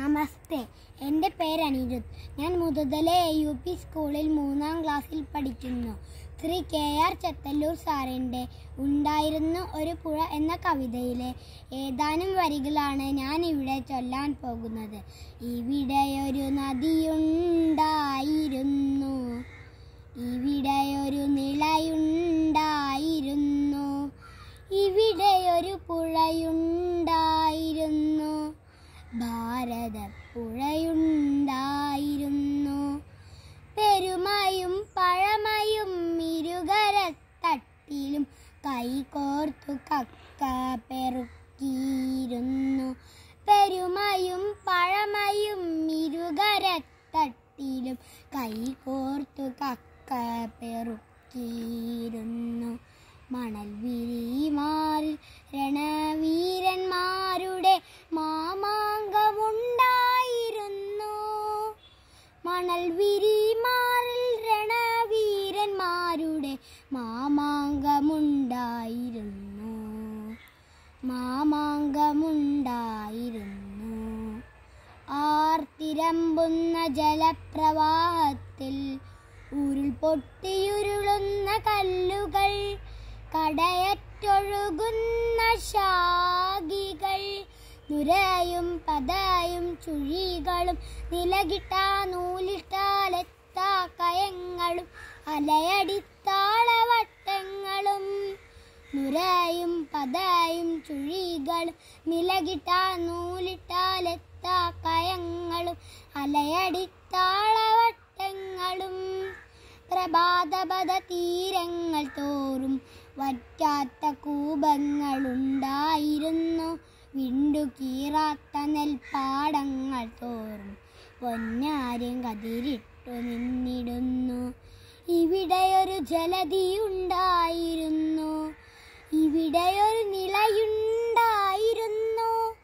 നമസ്തേ. എന്റെ പേര് അനിരുദ്ധ്. ഞാൻ മുതുതലെ എ യു പി സ്കൂളിൽ മൂന്നാം ക്ലാസ്സിൽ പഠിക്കുന്നു. ശ്രീ കെ ആർ ചെത്തല്ലൂർ സാറിന്റെ ഉണ്ടായിരുന്നു ഒരു പുഴ എന്ന കവിതയിലെ ഏതാനും വരികളാണ് ഞാൻ ഇവിടെ ചൊല്ലാൻ പോകുന്നത്. ഇവിടെയൊരു നദിയുണ്ടായിരുന്നു. ഇവിടെയൊരു കൈകോർത്തു കക്ക പെറുക്കിയിരുന്നു. പെരുമയും പഴമയും ഇരുകരത്തട്ടിലും കൈകോർത്തു കക്ക പെറുക്കിയിരുന്നു. മണൽ വിരിമാറിൽ രണവീരന്മാരുടെ മാമാങ്കമുണ്ടായിരുന്നു. മണൽ രണവീരന്മാരുടെ മാമാങ്കമുണ്ടായിരുന്നു. മാമാങ്കമുണ്ടായിരുന്നു. ആർത്തിരമ്പുന്ന ജലപ്രവാഹത്തിൽ ഉരുൾപൊട്ടിയുരുളുന്ന കല്ലുകൾ കടയറ്റൊഴുകുന്ന ശാഖികൾ നുരയും പതയും ചുഴികളും നിലകിട്ട നൂലിട്ടാലെത്താ കയങ്ങളും അലയടിത്താളവട്ടങ്ങളും നുരയും പതയും ചുഴികൾ നിലകിട്ട നൂലിട്ടാലെത്ത കയങ്ങളും അലയടിത്താളവട്ടങ്ങളും പ്രഭാതപദ തീരങ്ങൾ തോറും വറ്റാത്ത കൂപങ്ങളുണ്ടായിരുന്നു. വിണ്ടു കീറാത്ത നെൽപ്പാടങ്ങൾ തോറും പൊന്നാരും കതിരിട്ടു നിന്നിടുന്നു. ഇവിടെയൊരു ജലതിയുണ്ടായിരുന്നു. ഇവിടെയൊരു നിളയുണ്ടായിരുന്നു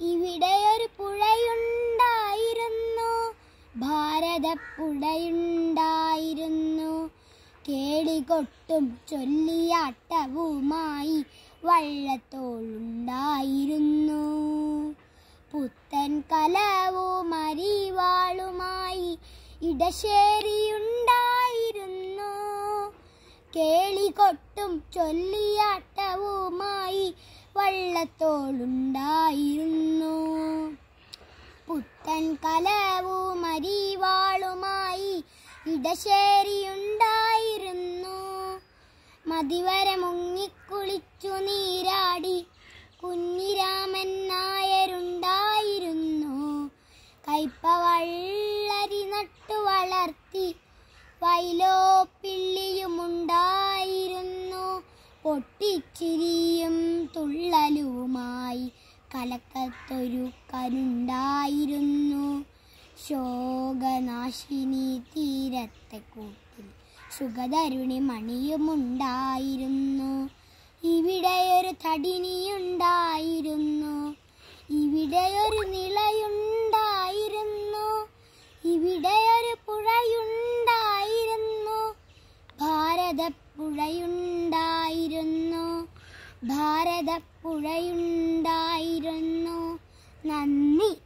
ഇവിടെയൊരു പുഴയുണ്ടായിരുന്നു. ഭാരതപ്പുഴയുണ്ടായിരുന്നു. കേളികൊട്ടും ചൊല്ലിയാട്ടവുമായി വള്ളത്തോളുണ്ടായിരുന്നു. പുത്തൻ കലവും അരിവാളുമായി ഇടശ്ശേരിയുണ്ടായിരുന്നു കേളികൊട്ടും ചൊല്ലിയാട്ടവുമായി വള്ളത്തോളുണ്ടായിരുന്നു. പുത്തൻ കലവും അരിവാളുമായി ഇടശ്ശേരിയുണ്ടായിരുന്നു മതിവരെ മുങ്ങിക്കുളിച്ചു നീരാടി കുഞ്ഞിരാമൻ നായരുണ്ടായിരുന്നു. കൈപ്പവള്ളരി നട്ടു വളർത്തി വൈലോ പിള്ളിയുമുണ്ടായിരുന്നു. പൊട്ടിച്ചിരിയും തുള്ളലുമായി കലക്കത്തൊരു കരുണ്ടായിരുന്നു. ശോകനാശിനി തീരത്തെ കൂട്ടിൽ സുഖതരുണി മണിയുമുണ്ടായിരുന്നു. ഇവിടെയൊരു തടിനിയുണ്ടായിരുന്നു. ഇവിടെയൊരു നിളയുണ്ടായിരുന്നു ഭാരതപ്പുഴയുണ്ടായിരുന്നു ഭാരതപ്പുഴയുണ്ടായിരുന്നു. നന്ദി.